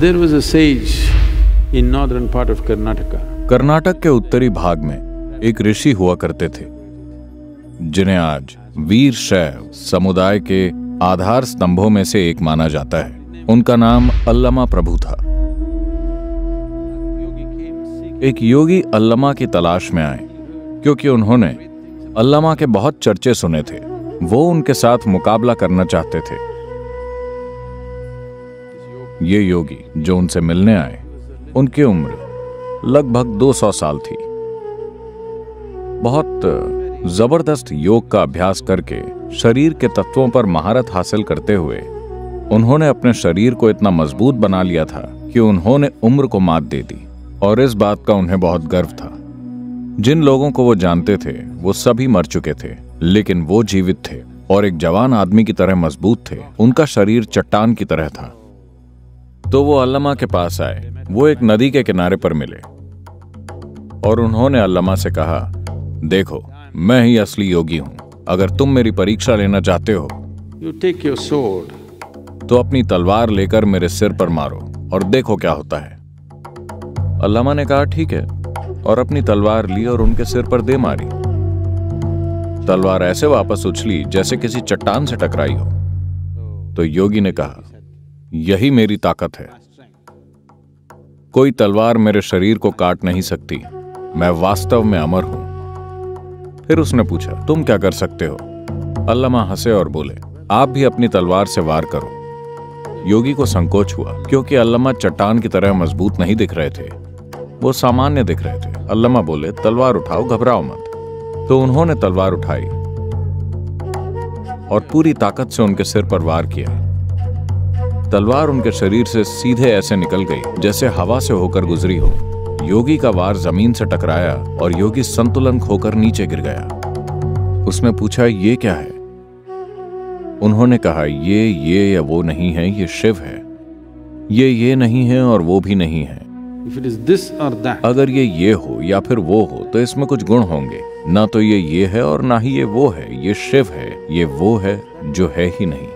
There was a sage in northern part of Karnataka. Karnataka के उत्तरी भाग में एक ऋषि हुआ करते थे, जिन्हें आज वीर शैव समुदाय के आधार स्तंभों में से एक माना जाता है। उनका नाम अल्लमा प्रभु था। एक योगी अल्लमा की तलाश में आए, क्योंकि उन्होंने अल्लमा के बहुत चर्चे सुने थे। वो उनके साथ मुकाबला करना चाहते थे। ये योगी जो उनसे मिलने आए, उनकी उम्र लगभग 200 साल थी। बहुत ज़बरदस्त योग का अभ्यास करके शरीर के तत्वों पर महारत हासिल करते हुए उन्होंने अपने शरीर को इतना मज़बूत बना लिया था कि उन्होंने उम्र को मात दे दी, और इस बात का उन्हें बहुत गर्व था। जिन लोगों को वो जानते थे, वो सभी मर चुके थे, लेकिन वो जीवित थे, और एक जवान आदमी की तरह मज़बूत थे। उनका शरीर चट्टान की तरह था। तो वो अल्लमा के पास आए। वो एक नदी के किनारे पर मिले। और उन्होंने अल्लमा से कहा देखो मैं ही असली योगी हूँ। अगर तुम मेरी परीक्षा लेना चाहते हो You take your sword, तो अपनी तलवार लेकर मेरे सिर पर मारो और देखो क्या होता है। अल्लामा ने कहा ठीक है। और अपनी तलवार ली और उनके सिर पर दे मारी। तलवार ऐसे वापस उछली जैसे किसी चट्टान से टकराई हो। तो योगी ने कहा यही मेरी ताकत है। कोई तलवार मेरे शरीर को काट नहीं सकती। मैं वास्तव में अमर हूँ। फिर उसने पूछा, तुम क्या कर सकते हो? अल्लामा हंसे और बोले, आप भी अपनी तलवार से वार करो। योगी को संकोच हुआ, क्योंकि अल्लामा चट्टान की तरह मज़बूत नहीं दिख रहे थे। वो सामान्य दिख रहे थे। अल्लामा बोले, तलवार उठाओ, घबराओ मत। तो उन्होंने तलवार उठाई और पूरी ताकत से उनके सिर पर वार किया। तलवार उनके शरीर से सीधे ऐसे निकल गई जैसे हवा से होकर गुजरी हो। योगी का वार ज़मीन से टकराया और योगी संतुलन खोकर नीचे गिर गया। उसने पूछा ये क्या है? उन्होंने कहा ये ये या वो नहीं है ये शिव है। ये ये नहीं है और वो भी नहीं है। अगर ये ये हो या फिर वो हो तो इसमें कुछ गुण होंगे। ना तो ये ये है और ना ही ये वो है। ये शिव है ये वो है जो है ही नहीं।